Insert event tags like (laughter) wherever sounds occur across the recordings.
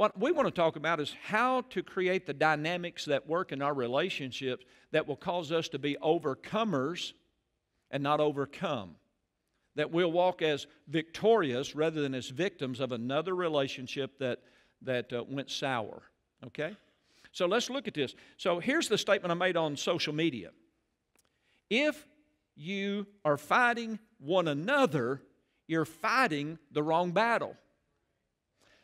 What we want to talk about is how to create the dynamics that work in our relationships that will cause us to be overcomers and not overcome. That we'll walk as victorious rather than as victims of another relationship that, that uh, went sour. Okay? So let's look at this. So here's the statement I made on social media. If you are fighting one another, you're fighting the wrong battle.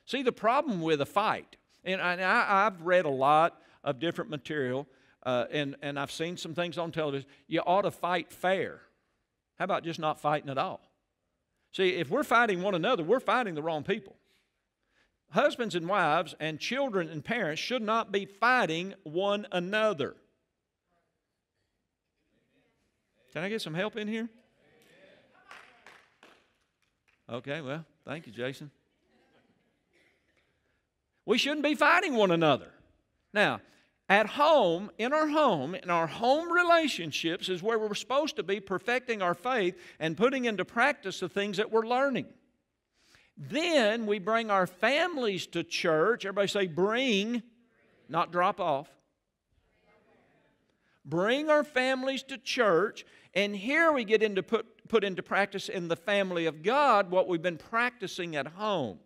See, the problem with a fight, and I, have read a lot of different material, uh, and, and I've seen some things on television, you ought to fight fair. How about just not fighting at all? See, if we're fighting one another, we're fighting the wrong people. Husbands and wives and children and parents should not be fighting one another. Can I get some help in here? Okay, well, thank you, Jason. We shouldn't be fighting one another. Now, at home, in our home, in our home relationships, is where we're supposed to be perfecting our faith and putting into practice the things that we're learning. Then we bring our families to church. Everybody say, bring, not drop off. Bring our families to church, and here we get into put, put into practice in the family of God what we've been practicing at home.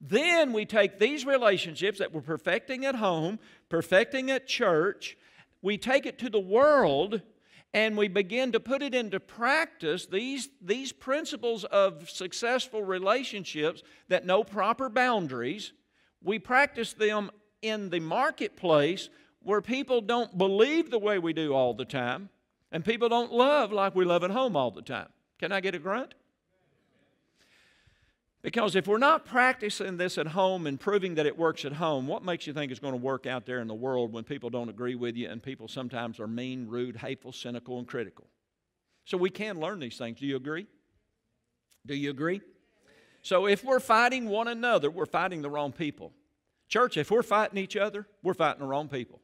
Then we take these relationships that we're perfecting at home, perfecting at church, we take it to the world and we begin to put it into practice these, these principles of successful relationships that know proper boundaries. We practice them in the marketplace where people don't believe the way we do all the time and people don't love like we love at home all the time. Can I get a grunt? Because if we're not practicing this at home and proving that it works at home, what makes you think it's going to work out there in the world when people don't agree with you and people sometimes are mean, rude, hateful, cynical, and critical? So we can learn these things. Do you agree? Do you agree? So if we're fighting one another, we're fighting the wrong people. Church, if we're fighting each other, we're fighting the wrong people.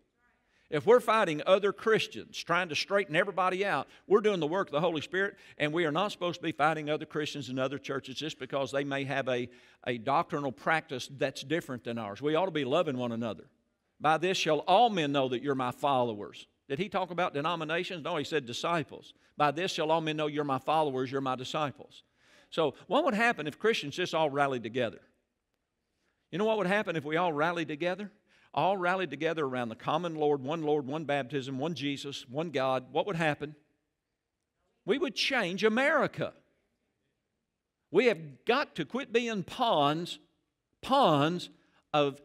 If we're fighting other Christians, trying to straighten everybody out, we're doing the work of the Holy Spirit, and we are not supposed to be fighting other Christians in other churches just because they may have a, a doctrinal practice that's different than ours. We ought to be loving one another. By this shall all men know that you're my followers. Did he talk about denominations? No, he said disciples. By this shall all men know you're my followers, you're my disciples. So, what would happen if Christians just all rallied together? You know what would happen if we all rallied together? All rallied together around the common Lord, one Lord, one baptism, one Jesus, one God, what would happen? We would change America. We have got to quit being pawns, pawns of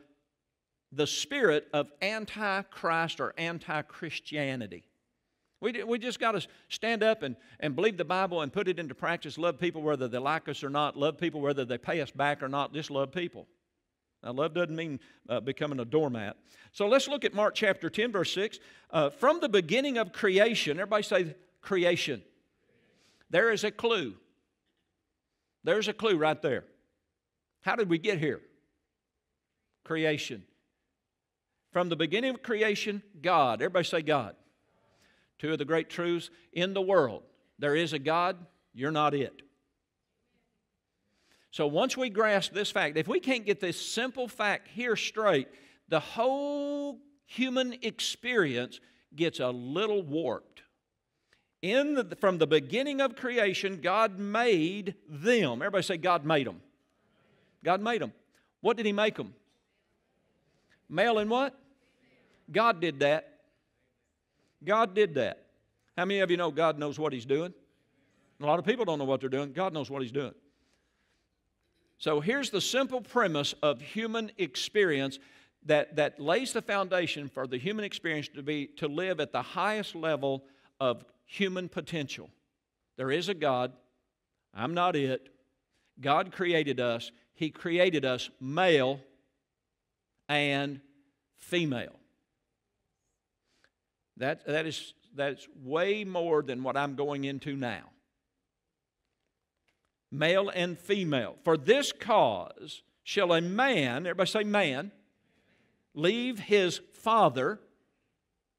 the spirit of anti-Christ or anti-Christianity. We, we just got to stand up and, and believe the Bible and put it into practice. Love people whether they like us or not. Love people whether they pay us back or not. Just love people. Now, love doesn't mean uh, becoming a doormat. So let's look at Mark chapter 10, verse 6. Uh, from the beginning of creation, everybody say creation. There is a clue. There's a clue right there. How did we get here? Creation. From the beginning of creation, God. Everybody say God. Two of the great truths in the world. There is a God, you're not it. So once we grasp this fact, if we can't get this simple fact here straight, the whole human experience gets a little warped. In the, from the beginning of creation, God made them. Everybody say, God made them. God made them. What did He make them? Male and what? God did that. God did that. How many of you know God knows what He's doing? A lot of people don't know what they're doing. God knows what He's doing. So here's the simple premise of human experience that, that lays the foundation for the human experience to be to live at the highest level of human potential. There is a God. I'm not it. God created us. He created us male and female. That, that is, that's way more than what I'm going into now male and female. For this cause shall a man, everybody say man, leave his father,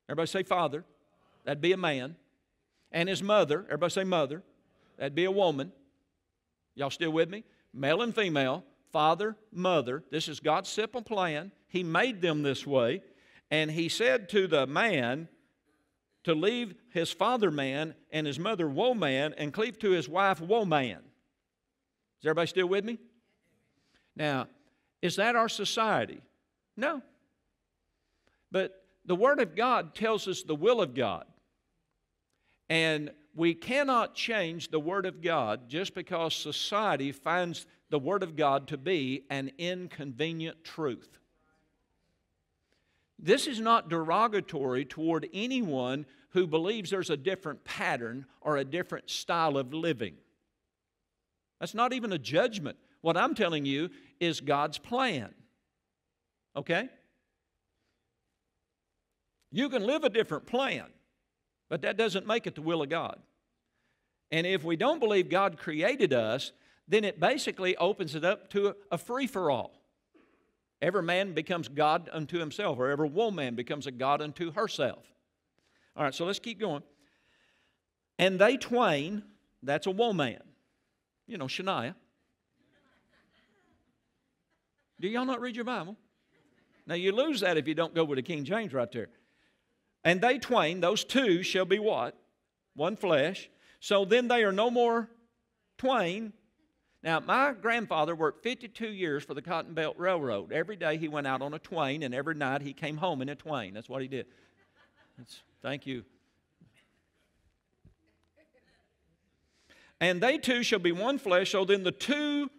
everybody say father, that'd be a man, and his mother, everybody say mother, that'd be a woman. Y'all still with me? Male and female. father, mother. This is God's simple plan. He made them this way. And he said to the man to leave his father man and his mother woman and cleave to his wife woman. Is everybody still with me? Now, is that our society? No. But the Word of God tells us the will of God. And we cannot change the Word of God just because society finds the Word of God to be an inconvenient truth. This is not derogatory toward anyone who believes there's a different pattern or a different style of living. That's not even a judgment. What I'm telling you is God's plan. Okay? You can live a different plan, but that doesn't make it the will of God. And if we don't believe God created us, then it basically opens it up to a free for all. Every man becomes God unto himself, or every woman becomes a God unto herself. All right, so let's keep going. And they twain, that's a woman. You know, Shania. Do y'all not read your Bible? Now you lose that if you don't go with the King James right there. And they twain, those two shall be what? One flesh. So then they are no more twain. Now, my grandfather worked 52 years for the Cotton Belt Railroad. Every day he went out on a twain, and every night he came home in a twain. That's what he did. That's, thank you. And they two shall be one flesh, so then the two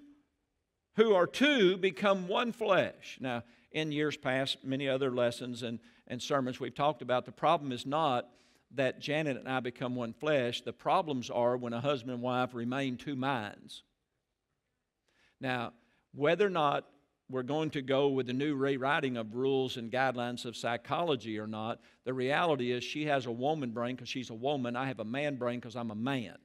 who are two become one flesh. Now, in years past, many other lessons and, and sermons we've talked about, the problem is not that Janet and I become one flesh. The problems are when a husband and wife remain two minds. Now, whether or not we're going to go with the new rewriting of rules and guidelines of psychology or not, the reality is she has a woman brain because she's a woman. I have a man brain because I'm a man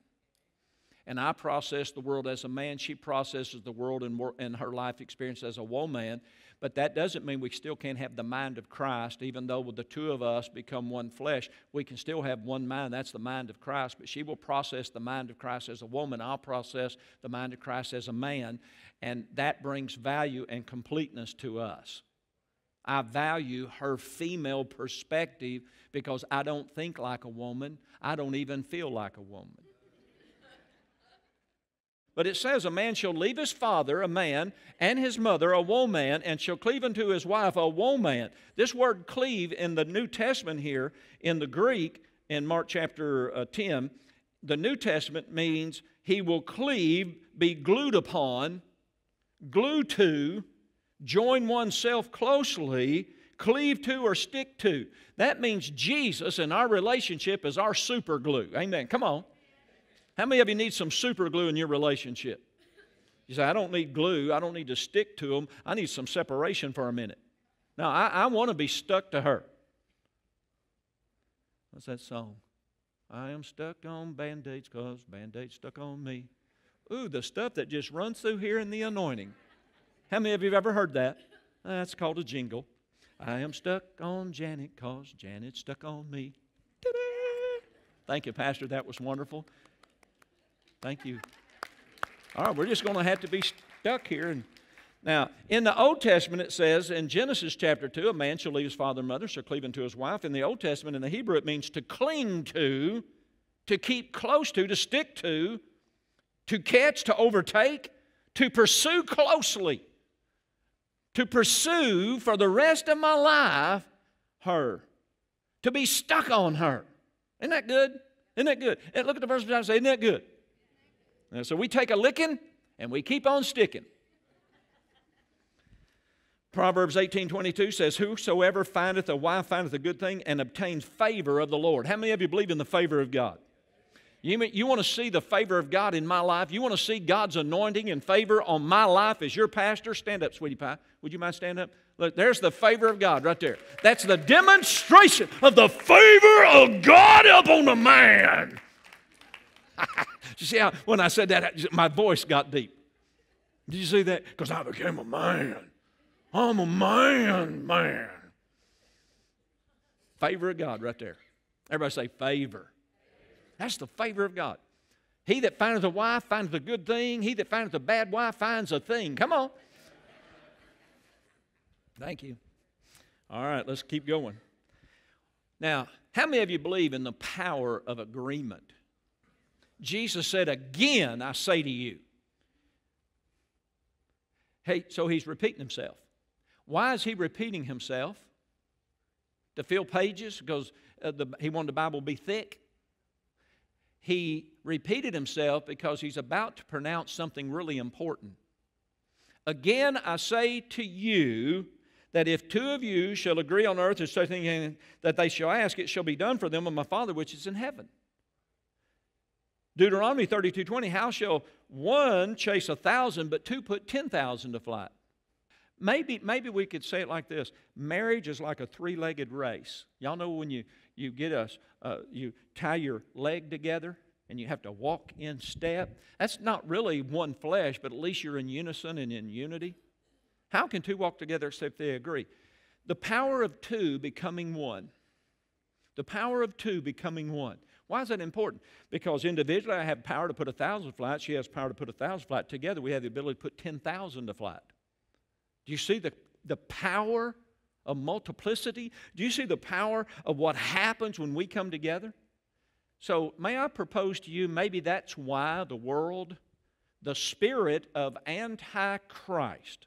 and I process the world as a man. She processes the world in her life experience as a woman. But that doesn't mean we still can't have the mind of Christ, even though the two of us become one flesh. We can still have one mind. That's the mind of Christ. But she will process the mind of Christ as a woman. I'll process the mind of Christ as a man. And that brings value and completeness to us. I value her female perspective because I don't think like a woman. I don't even feel like a woman. But it says, A man shall leave his father, a man, and his mother, a woman, and shall cleave unto his wife, a woman. This word cleave in the New Testament here, in the Greek, in Mark chapter uh, 10, the New Testament means he will cleave, be glued upon, glue to, join oneself closely, cleave to, or stick to. That means Jesus and our relationship is our super glue. Amen. Come on. How many of you need some super glue in your relationship? You say, I don't need glue. I don't need to stick to them. I need some separation for a minute. Now, I, I want to be stuck to her. What's that song? I am stuck on band aids because band aids stuck on me. Ooh, the stuff that just runs through here in the anointing. How many of you have ever heard that? That's called a jingle. I am stuck on Janet because Janet's stuck on me. Ta-da! Thank you, Pastor. That was wonderful. Thank you. All right, we're just going to have to be stuck here. And now, in the Old Testament, it says in Genesis chapter 2, a man shall leave his father and mother, shall cleave unto his wife. In the Old Testament, in the Hebrew, it means to cling to, to keep close to, to stick to, to catch, to overtake, to pursue closely, to pursue for the rest of my life her, to be stuck on her. Isn't that good? Isn't that good? And look at the verse beside Isn't that good? And so we take a licking and we keep on sticking. Proverbs 18:22 says, Whosoever findeth a wife findeth a good thing and obtains favor of the Lord. How many of you believe in the favor of God? You, you want to see the favor of God in my life? You want to see God's anointing and favor on my life as your pastor? Stand up, sweetie pie. Would you mind stand up? Look, there's the favor of God right there. That's the demonstration of the favor of God upon a man. (laughs) you see how when I said that, my voice got deep. Did you see that? Because I became a man. I'm a man, man. Favor of God right there. Everybody say favor. That's the favor of God. He that findeth a wife findeth a good thing. He that findeth a bad wife finds a thing. Come on. Thank you. All right, let's keep going. Now, how many of you believe in the power of agreement? Jesus said, Again, I say to you. Hey, so he's repeating himself. Why is he repeating himself? To fill pages? Because uh, the, he wanted the Bible to be thick? He repeated himself because he's about to pronounce something really important. Again, I say to you that if two of you shall agree on earth as such thing that they shall ask, it shall be done for them of my Father which is in heaven. Deuteronomy 32 20, how shall one chase a thousand, but two put 10,000 to flight? Maybe, maybe we could say it like this marriage is like a three legged race. Y'all know when you, you get us, uh, you tie your leg together and you have to walk in step. That's not really one flesh, but at least you're in unison and in unity. How can two walk together except they agree? The power of two becoming one. The power of two becoming one. Why is that important? Because individually, I have power to put a thousand flight. She has power to put a thousand flight. Together, we have the ability to put 10,000 to flight. Do you see the, the power of multiplicity? Do you see the power of what happens when we come together? So, may I propose to you maybe that's why the world, the spirit of Antichrist,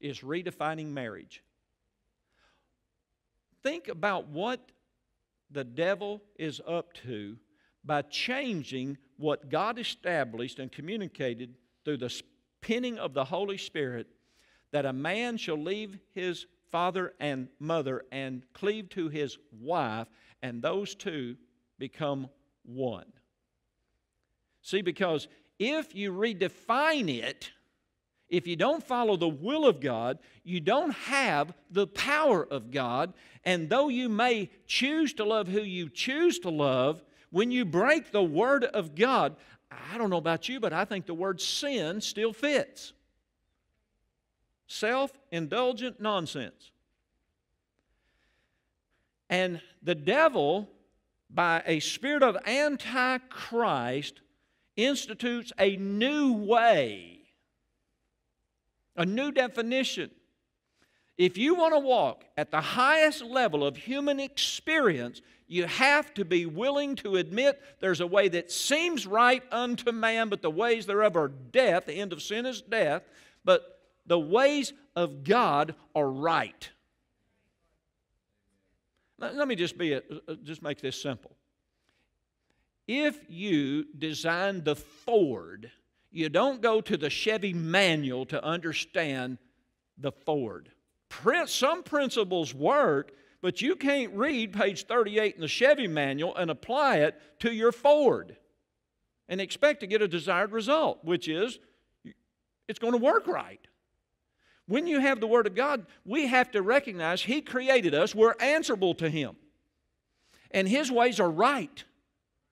is redefining marriage. Think about what the devil is up to by changing what God established and communicated through the penning of the Holy Spirit that a man shall leave his father and mother and cleave to his wife, and those two become one. See, because if you redefine it, if you don't follow the will of God, you don't have the power of God. And though you may choose to love who you choose to love, when you break the Word of God, I don't know about you, but I think the word sin still fits. Self indulgent nonsense. And the devil by a spirit of antichrist, institutes a new way, a new definition. If you want to walk at the highest level of human experience, you have to be willing to admit there's a way that seems right unto man, but the ways thereof are death. The end of sin is death. But the ways of God are right. Let me just be a, uh, just make this simple. If you design the Ford, you don't go to the Chevy manual to understand the Ford. Some principles work, but you can't read page 38 in the Chevy manual and apply it to your Ford and expect to get a desired result, which is it's going to work right. When you have the Word of God, we have to recognize He created us, we're answerable to Him. And His ways are right,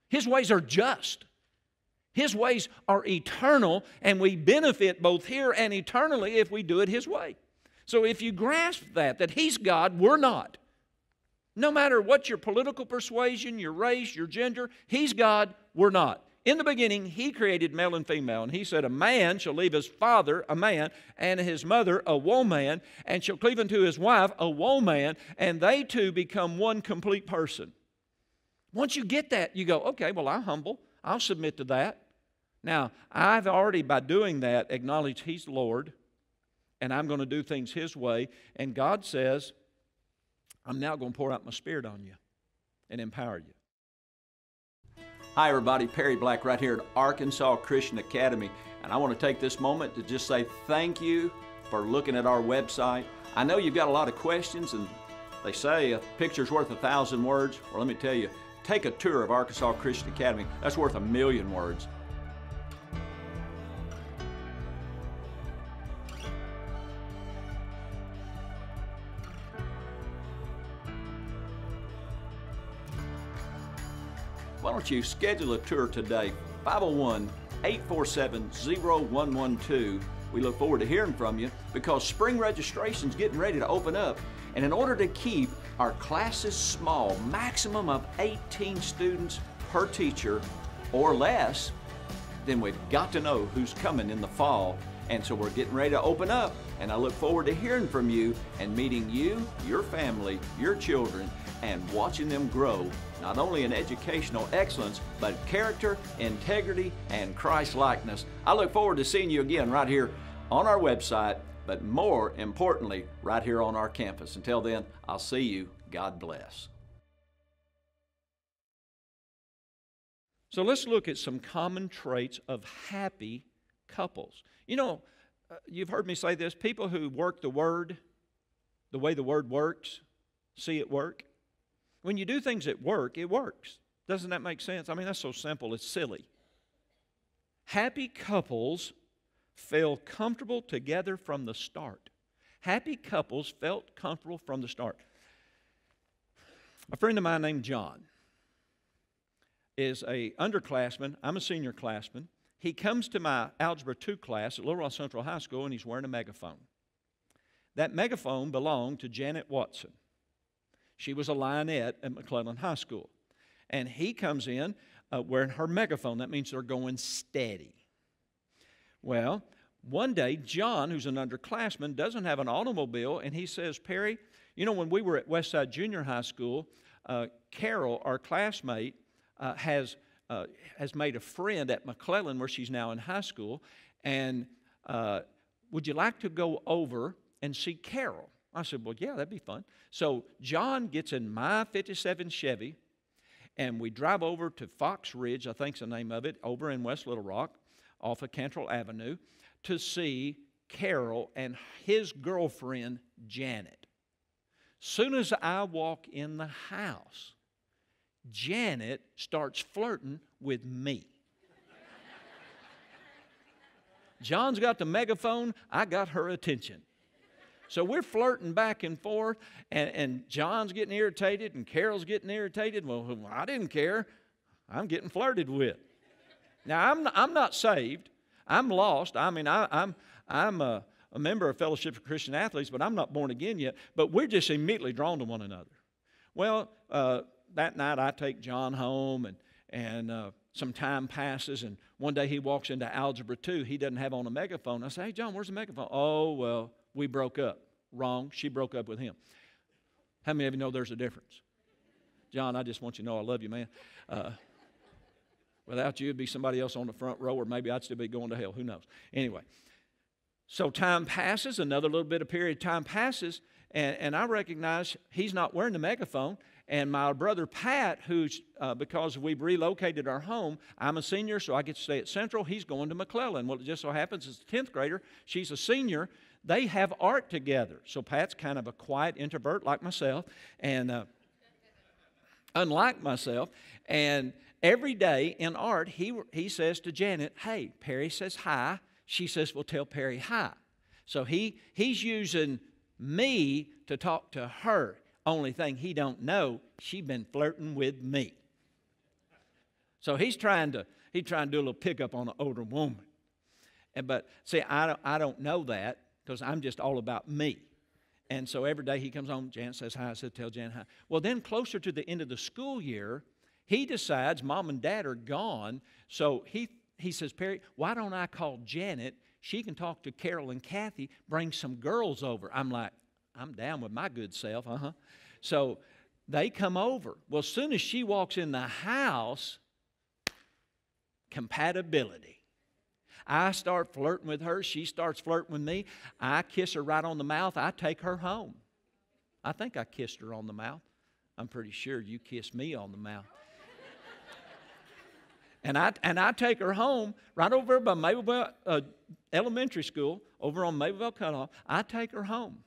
His ways are just. His ways are eternal, and we benefit both here and eternally if we do it His way. So if you grasp that, that He's God, we're not. No matter what your political persuasion, your race, your gender, He's God, we're not. In the beginning, he created male and female, and he said, A man shall leave his father, a man, and his mother, a woman, and shall cleave unto his wife, a woman, and they two become one complete person. Once you get that, you go, Okay, well, I'm humble. I'll submit to that. Now, I've already, by doing that, acknowledged he's Lord, and I'm going to do things his way. And God says, I'm now going to pour out my spirit on you and empower you. Hi, everybody. Perry Black right here at Arkansas Christian Academy. And I want to take this moment to just say thank you for looking at our website. I know you've got a lot of questions, and they say a picture's worth a thousand words. Well, let me tell you, take a tour of Arkansas Christian Academy. That's worth a million words. Don't you schedule a tour today? 501 847 0112. We look forward to hearing from you because spring registration is getting ready to open up. And in order to keep our classes small, maximum of 18 students per teacher or less, then we've got to know who's coming in the fall. And so we're getting ready to open up And I look forward to hearing from you and meeting you, your family, your children, and watching them grow, not only in educational excellence, but character, integrity, and Christ likeness. I look forward to seeing you again right here on our website, but more importantly, right here on our campus. Until then, I'll see you. God bless. So let's look at some common traits of happy couples. You know, uh, you've heard me say this people who work the word the way the word works, see it work. When you do things at work, it works. Doesn't that make sense? I mean, that's so simple, it's silly. Happy couples feel comfortable together from the start. Happy couples felt comfortable from the start. A friend of mine named John is a underclassman. I'm a senior classman. He comes to my Algebra 2 class at Little Rock Central High School and he's wearing a megaphone. That megaphone belonged to Janet Watson. She was a lionette at McClellan High School. And he comes in uh, wearing her megaphone. That means they're going steady. Well, one day, John, who's an underclassman, doesn't have an automobile, and he says, Perry, you know, when we were at Westside Junior High School, uh, Carol, our classmate, uh, has, uh, has made a friend at McClellan, where she's now in high school, and uh, would you like to go over and see Carol? I said, Well, yeah, that'd be fun. So John gets in my 57 Chevy, and we drive over to Fox Ridge, I think's the name of it, over in West Little Rock, off of Cantrell Avenue, to see Carol and his girlfriend, Janet. Soon as I walk in the house, Janet starts flirting with me. John's got the megaphone, I got her attention. So we're flirting back and forth, and, and John's getting irritated, and Carol's getting irritated. Well, I didn't care. I'm getting flirted with. Now, I'm, I'm not saved. I'm lost. I mean, I, I'm, I'm a, a member of Fellowship of Christian Athletes, but I'm not born again yet. But we're just immediately drawn to one another. Well, uh, that night I take John home, and, and uh, some time passes, and one day he walks into Algebra 2. He doesn't have on a megaphone. I say, Hey, John, where's the megaphone? Oh, well, we broke up. Wrong. She broke up with him. How many of you know there's a difference? John, I just want you to know I love you, man. Uh, without you, it'd be somebody else on the front row, or maybe I'd still be going to hell. Who knows? Anyway, so time passes, another little bit of period of time passes, and, and I recognize he's not wearing the megaphone. And my brother Pat, who's, uh, because we've relocated our home, I'm a senior, so I get to stay at Central. He's going to McClellan. Well, it just so happens it's a 10th grader, she's a senior, they have art together. So Pat's kind of a quiet introvert like myself, and uh, unlike myself. And every day in art, he, he says to Janet, Hey, Perry says hi. She says, Well, tell Perry hi. So he, he's using me to talk to her. Only thing he don't know, she been flirting with me. So he's trying to he's trying to do a little pickup on an older woman. And but see, I don't I don't know that because I'm just all about me. And so every day he comes home, Jan says hi. I said, tell Jan hi. Well, then closer to the end of the school year, he decides mom and dad are gone. So he, he says, Perry, why don't I call Janet? She can talk to Carol and Kathy, bring some girls over. I'm like, I'm down with my good self, uh huh. So they come over. Well, as soon as she walks in the house, compatibility. I start flirting with her. She starts flirting with me. I kiss her right on the mouth. I take her home. I think I kissed her on the mouth. I'm pretty sure you kissed me on the mouth. and I, and I take her home right over by Mabelvale uh, Elementary School, over on Mabelvale Cutoff. I take her home.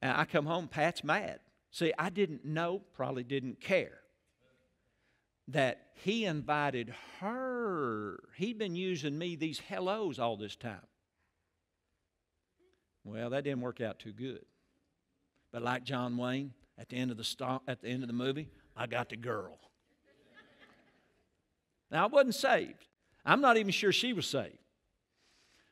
And I come home, Pat's mad. See, I didn't know, probably didn't care that he invited her. He'd been using me these hellos all this time. Well, that didn't work out too good. But like John Wayne, at the end of the stop, at the end of the movie, I got the girl. now I wasn't saved. I'm not even sure she was saved.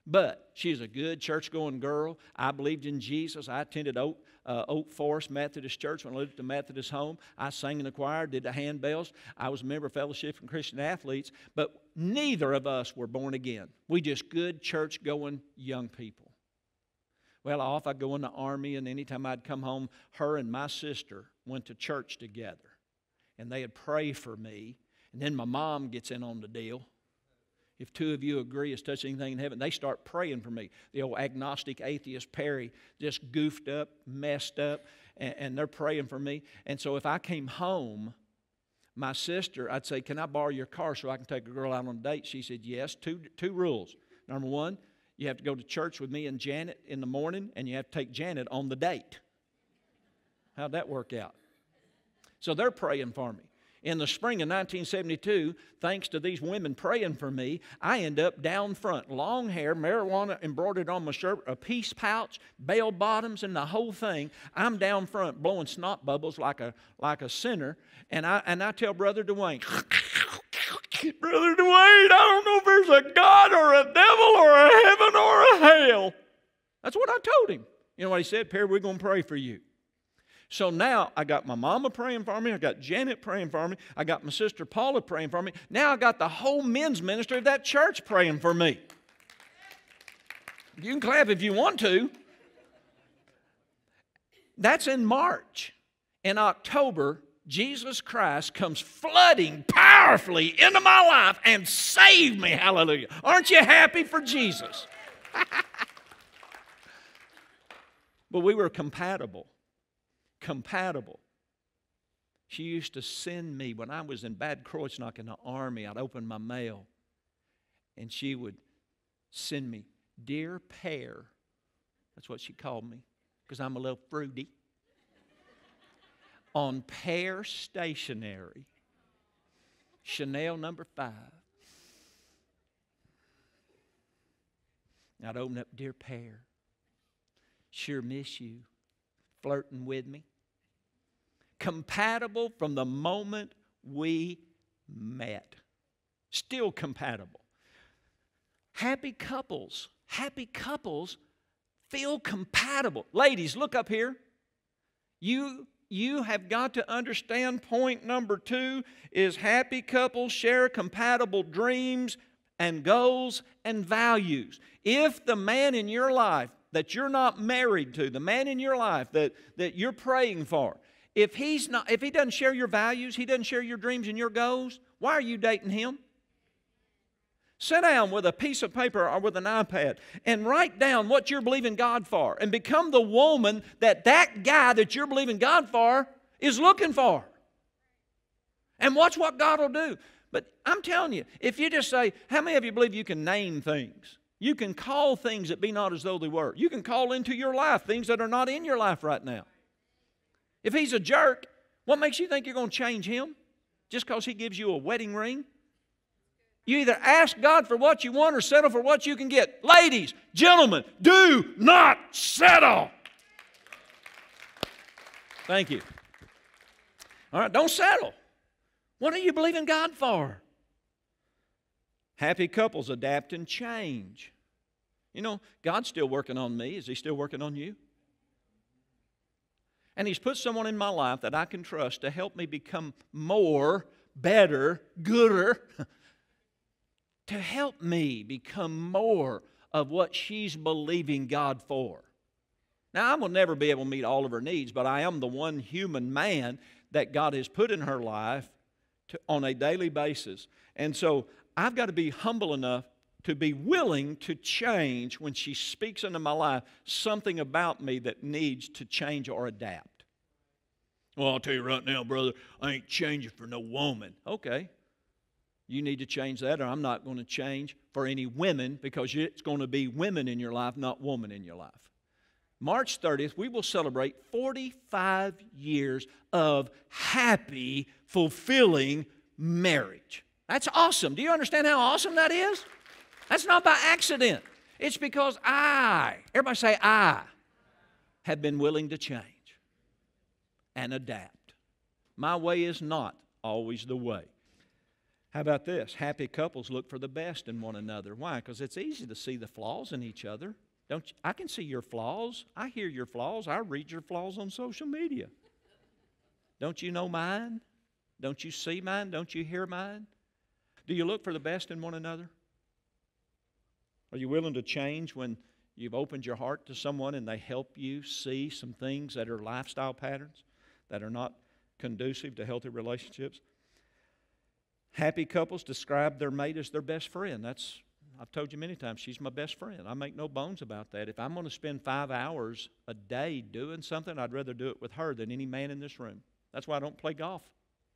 But she's a good church going girl. I believed in Jesus. I attended Oak, uh, Oak Forest Methodist Church when I lived at the Methodist home. I sang in the choir, did the handbells. I was a member of Fellowship and Christian Athletes. But neither of us were born again. We just good church going young people. Well, off I'd go in the army, and anytime I'd come home, her and my sister went to church together. And they'd pray for me. And then my mom gets in on the deal. If two of you agree as touch anything in heaven, they start praying for me. The old agnostic atheist Perry just goofed up, messed up, and, and they're praying for me. And so if I came home, my sister, I'd say, Can I borrow your car so I can take a girl out on a date? She said, Yes. Two, two rules. Number one, you have to go to church with me and Janet in the morning, and you have to take Janet on the date. How'd that work out? So they're praying for me in the spring of 1972, thanks to these women praying for me, I end up down front, long hair, marijuana embroidered on my shirt, a peace pouch, bell bottoms, and the whole thing. I'm down front blowing snot bubbles like a like a sinner, and I and I tell Brother Dwayne. (laughs) Brother Dwayne, I don't know if there's a God or a devil or a heaven or a hell. That's what I told him. You know what he said? Perry, we're going to pray for you. So now I got my mama praying for me, I got Janet praying for me, I got my sister Paula praying for me. Now I got the whole men's ministry of that church praying for me. You can clap if you want to. That's in March. In October, Jesus Christ comes flooding powerfully into my life and saved me. Hallelujah. Aren't you happy for Jesus? (laughs) but we were compatible compatible. She used to send me when I was in Bad Kreuznach in the army. I'd open my mail, and she would send me, "Dear Pear." That's what she called me, because I'm a little fruity. (laughs) On Pear Stationery, Chanel number five. I'd open up, "Dear Pear." Sure miss you flirting with me. Compatible from the moment we met. Still compatible. Happy couples, happy couples feel compatible. Ladies, look up here. You you have got to understand point number 2 is happy couples share compatible dreams and goals and values. If the man in your life that you're not married to, the man in your life that, that you're praying for, if he's not, if he doesn't share your values, he doesn't share your dreams and your goals, why are you dating him? Sit down with a piece of paper or with an iPad and write down what you're believing God for and become the woman that that guy that you're believing God for is looking for. And watch what God will do. But I'm telling you, if you just say, How many of you believe you can name things? You can call things that be not as though they were. You can call into your life things that are not in your life right now. If he's a jerk, what makes you think you're going to change him? Just because he gives you a wedding ring? You either ask God for what you want or settle for what you can get. Ladies, gentlemen, do not settle. Thank you. All right, don't settle. What are you believing God for? Happy couples adapt and change. You know, God's still working on me. Is He still working on you? And He's put someone in my life that I can trust to help me become more, better, gooder, (laughs) to help me become more of what she's believing God for. Now, I will never be able to meet all of her needs, but I am the one human man that God has put in her life to, on a daily basis. And so I've got to be humble enough to be willing to change when she speaks into my life something about me that needs to change or adapt. Well, I'll tell you right now, brother, I ain't changing for no woman. Okay. You need to change that, or I'm not going to change for any women because it's going to be women in your life, not woman in your life. March 30th, we will celebrate 45 years of happy, fulfilling marriage. That's awesome. Do you understand how awesome that is? That's not by accident. It's because I, everybody say, I have been willing to change and adapt. My way is not always the way. How about this? Happy couples look for the best in one another. Why? Because it's easy to see the flaws in each other. Don't you? I can see your flaws. I hear your flaws. I read your flaws on social media. Don't you know mine? Don't you see mine? Don't you hear mine? Do you look for the best in one another? Are you willing to change when You've opened your heart to someone and they help you see some things that are lifestyle patterns that are not conducive to healthy relationships. Happy couples describe their mate as their best friend. That's I've told you many times, she's my best friend. I make no bones about that. If I'm going to spend five hours a day doing something, I'd rather do it with her than any man in this room. That's why I don't play golf.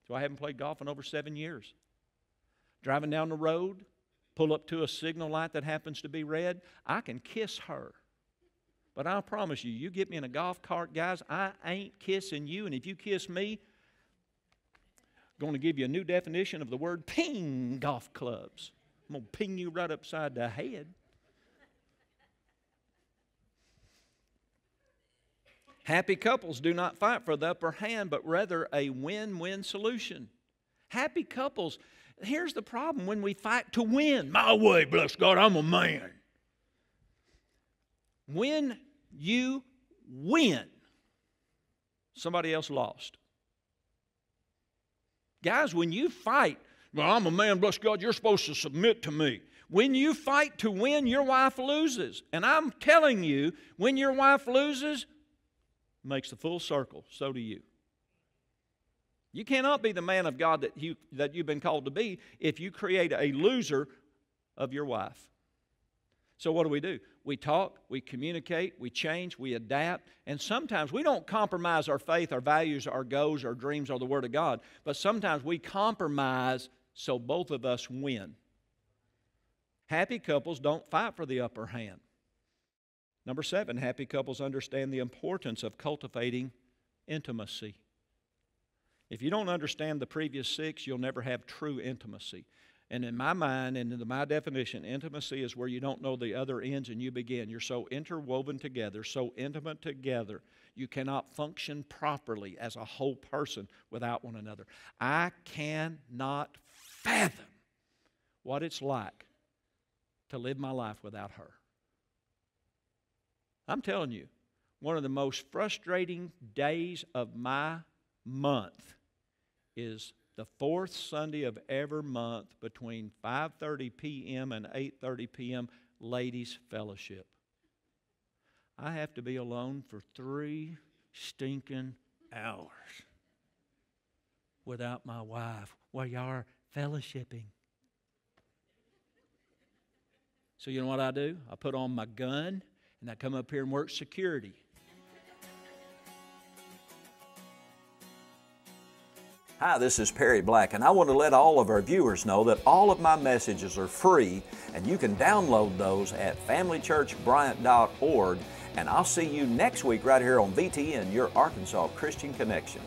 So I haven't played golf in over seven years. Driving down the road, pull up to a signal light that happens to be red, I can kiss her. But I promise you, you get me in a golf cart, guys, I ain't kissing you. And if you kiss me, I'm going to give you a new definition of the word ping golf clubs. I'm going to ping you right upside the head. Happy couples do not fight for the upper hand, but rather a win win solution. Happy couples, here's the problem when we fight to win. My way, bless God, I'm a man. When you win, somebody else lost. Guys, when you fight well, I'm a man, bless God, you're supposed to submit to me. When you fight to win, your wife loses. And I'm telling you, when your wife loses, makes the full circle. So do you. You cannot be the man of God that, you, that you've been called to be if you create a loser of your wife. So, what do we do? We talk, we communicate, we change, we adapt, and sometimes we don't compromise our faith, our values, our goals, our dreams, or the Word of God, but sometimes we compromise so both of us win. Happy couples don't fight for the upper hand. Number seven, happy couples understand the importance of cultivating intimacy. If you don't understand the previous six, you'll never have true intimacy. And in my mind, and in my definition, intimacy is where you don't know the other ends and you begin. You're so interwoven together, so intimate together, you cannot function properly as a whole person without one another. I cannot fathom what it's like to live my life without her. I'm telling you, one of the most frustrating days of my month is the fourth Sunday of every month between 5:30 p.m. and 8:30 p.m. ladies fellowship. I have to be alone for 3 stinking hours without my wife while y'all are fellowshipping. So, you know what I do? I put on my gun and I come up here and work security. Hi, this is Perry Black, and I want to let all of our viewers know that all of my messages are free, and you can download those at familychurchbryant.org. And I'll see you next week right here on VTN, your Arkansas Christian Connection.